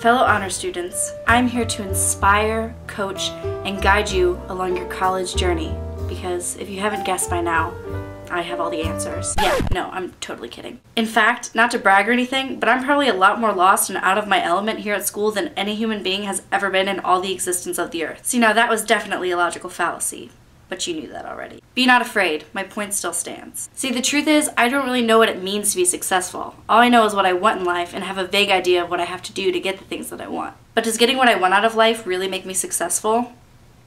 Fellow honor students, I'm here to inspire, coach, and guide you along your college journey because if you haven't guessed by now, I have all the answers. Yeah, no, I'm totally kidding. In fact, not to brag or anything, but I'm probably a lot more lost and out of my element here at school than any human being has ever been in all the existence of the earth. See, now that was definitely a logical fallacy but you knew that already. Be not afraid, my point still stands. See, the truth is, I don't really know what it means to be successful. All I know is what I want in life and have a vague idea of what I have to do to get the things that I want. But does getting what I want out of life really make me successful?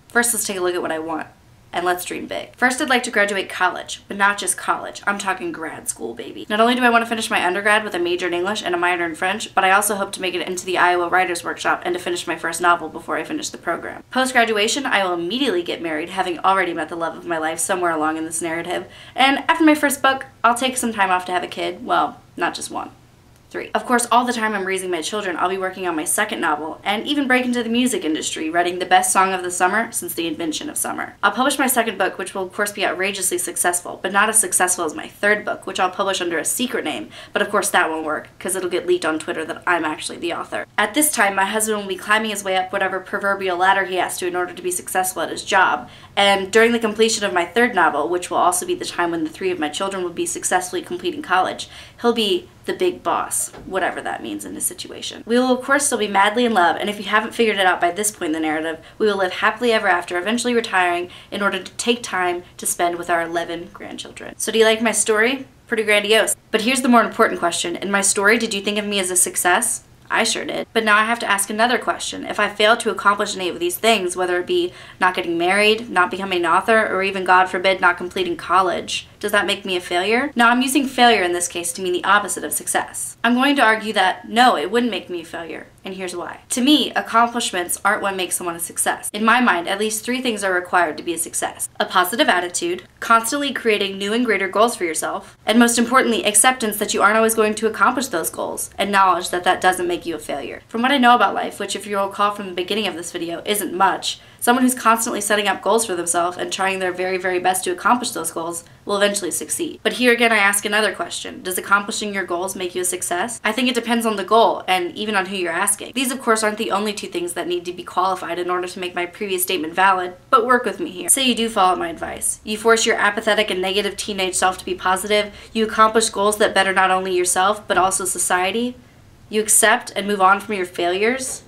First, let's take a look at what I want and let's dream big. First, I'd like to graduate college, but not just college. I'm talking grad school, baby. Not only do I want to finish my undergrad with a major in English and a minor in French, but I also hope to make it into the Iowa Writers Workshop and to finish my first novel before I finish the program. Post-graduation, I will immediately get married, having already met the love of my life somewhere along in this narrative. And after my first book, I'll take some time off to have a kid. Well, not just one three. Of course, all the time I'm raising my children, I'll be working on my second novel and even break into the music industry, writing the best song of the summer since the invention of summer. I'll publish my second book, which will of course be outrageously successful, but not as successful as my third book, which I'll publish under a secret name, but of course that won't work because it'll get leaked on Twitter that I'm actually the author. At this time, my husband will be climbing his way up whatever proverbial ladder he has to in order to be successful at his job, and during the completion of my third novel, which will also be the time when the three of my children will be successfully completing college, he'll be the big boss, whatever that means in this situation. We will of course still be madly in love, and if you haven't figured it out by this point in the narrative, we will live happily ever after, eventually retiring in order to take time to spend with our 11 grandchildren. So do you like my story? Pretty grandiose. But here's the more important question. In my story, did you think of me as a success? I sure did. But now I have to ask another question. If I fail to accomplish any of these things, whether it be not getting married, not becoming an author, or even, God forbid, not completing college, does that make me a failure? Now, I'm using failure in this case to mean the opposite of success. I'm going to argue that no, it wouldn't make me a failure, and here's why. To me, accomplishments aren't what makes someone a success. In my mind, at least three things are required to be a success. A positive attitude, constantly creating new and greater goals for yourself, and most importantly, acceptance that you aren't always going to accomplish those goals, and knowledge that that doesn't make you a failure. From what I know about life, which if you'll recall from the beginning of this video isn't much, Someone who's constantly setting up goals for themselves and trying their very, very best to accomplish those goals will eventually succeed. But here again, I ask another question. Does accomplishing your goals make you a success? I think it depends on the goal and even on who you're asking. These, of course, aren't the only two things that need to be qualified in order to make my previous statement valid, but work with me here. Say you do follow my advice. You force your apathetic and negative teenage self to be positive. You accomplish goals that better not only yourself, but also society. You accept and move on from your failures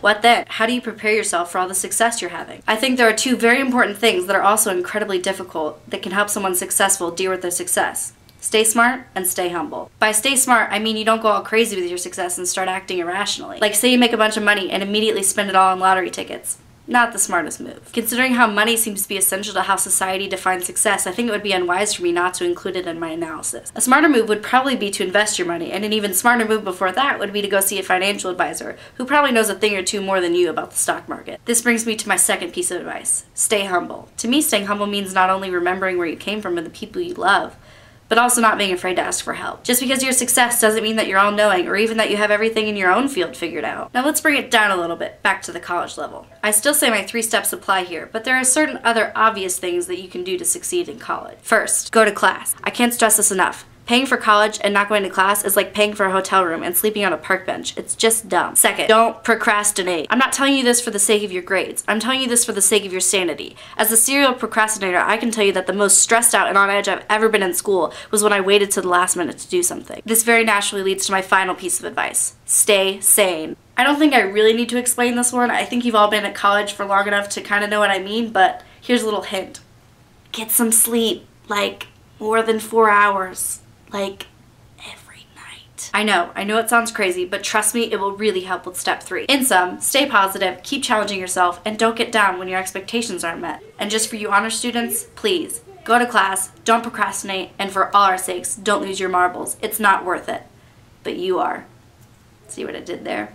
what then? How do you prepare yourself for all the success you're having? I think there are two very important things that are also incredibly difficult that can help someone successful deal with their success. Stay smart and stay humble. By stay smart, I mean you don't go all crazy with your success and start acting irrationally. Like say you make a bunch of money and immediately spend it all on lottery tickets not the smartest move. Considering how money seems to be essential to how society defines success, I think it would be unwise for me not to include it in my analysis. A smarter move would probably be to invest your money, and an even smarter move before that would be to go see a financial advisor who probably knows a thing or two more than you about the stock market. This brings me to my second piece of advice. Stay humble. To me, staying humble means not only remembering where you came from and the people you love, but also not being afraid to ask for help. Just because you're success doesn't mean that you're all knowing or even that you have everything in your own field figured out. Now let's bring it down a little bit, back to the college level. I still say my three steps apply here, but there are certain other obvious things that you can do to succeed in college. First, go to class. I can't stress this enough. Paying for college and not going to class is like paying for a hotel room and sleeping on a park bench. It's just dumb. Second, don't procrastinate. I'm not telling you this for the sake of your grades. I'm telling you this for the sake of your sanity. As a serial procrastinator, I can tell you that the most stressed out and on edge I've ever been in school was when I waited to the last minute to do something. This very naturally leads to my final piece of advice. Stay sane. I don't think I really need to explain this one. I think you've all been at college for long enough to kind of know what I mean, but here's a little hint. Get some sleep, like more than four hours like every night. I know, I know it sounds crazy, but trust me, it will really help with step three. In sum, stay positive, keep challenging yourself, and don't get down when your expectations aren't met. And just for you honor students, please, go to class, don't procrastinate, and for all our sakes, don't lose your marbles. It's not worth it. But you are. See what it did there?